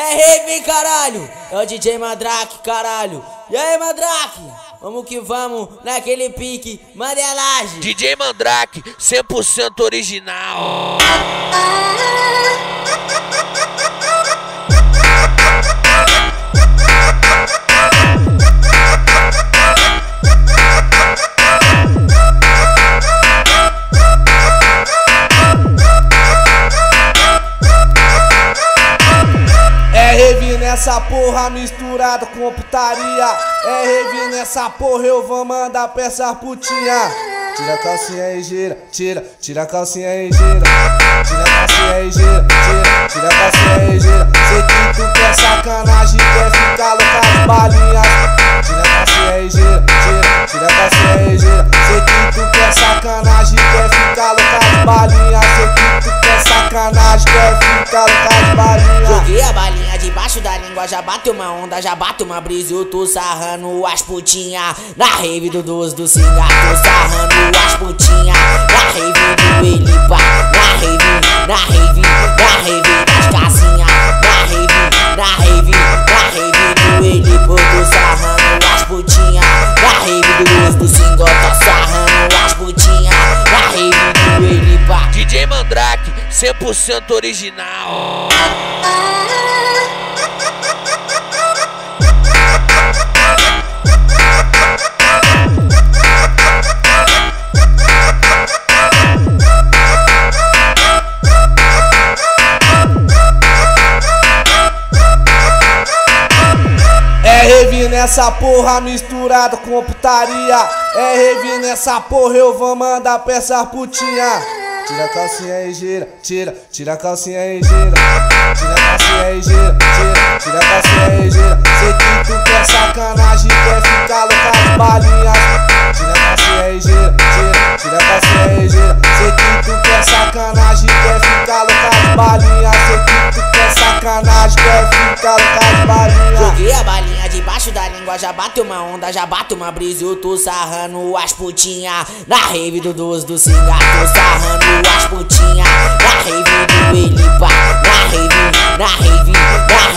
É rave, caralho! É o DJ Mandrake, caralho! E aí, Mandrake? Vamos que vamos, naquele pique, mandelagem! DJ Mandrake, 100% original! Nessa porra misturada com putaria. É rave nessa porra, eu vou mandar peça putinha. Tira a calcinha e gira, tira, tira a calcinha e gira. Tira a calcinha e gira, tira, tira a calcinha e gira. Sei que tu quer sacanagem, quer ficar louca de balinha. Tira a calcinha e gira, tira, tira a calcinha e gira. Sei que tu quer sacanagem, quer ficar louca de balinha. Sei que tu quer sacanagem, quer ficar louca de balinha. Joguei a balinha debaixo da língua, já bateu uma onda, já bate uma brisa. Eu tô sarrando as putinha na rave do doce do cigarro. Tô sarrando as putinha na rave do Elipa, na rave, na rave, na rave das casinha, na rave, na rave, na rave do Elipa. Tô sarrando as putinha na rave do doce do cigarro. Tô sarrando as putinha na rave do Elipa. DJ Mandrake, 100% original. Nessa porra misturada com putaria. É rave nessa porra, eu vou mandar peça putinha. Tira a calcinha e gira, tira, tira a calcinha e gira. Tira a calcinha e gira, tira, tira a calcinha e gira. Sei que tu quer sacanagem, quer ficar louca de balinha. Tira a calcinha e gira, tira, tira a calcinha e gira. Sei que tu quer sacanagem, quer ficar louca de balinha. Sei que tu quer sacanagem, quer ficar louca de balinha. Joguei a balinha debaixo da língua já bate uma onda, já bate uma brisa. Eu tô sarrando as putinha na rave do doce do cigarro. Tô sarrando as putinha na rave do Elipa, na rave, na rave, na rave.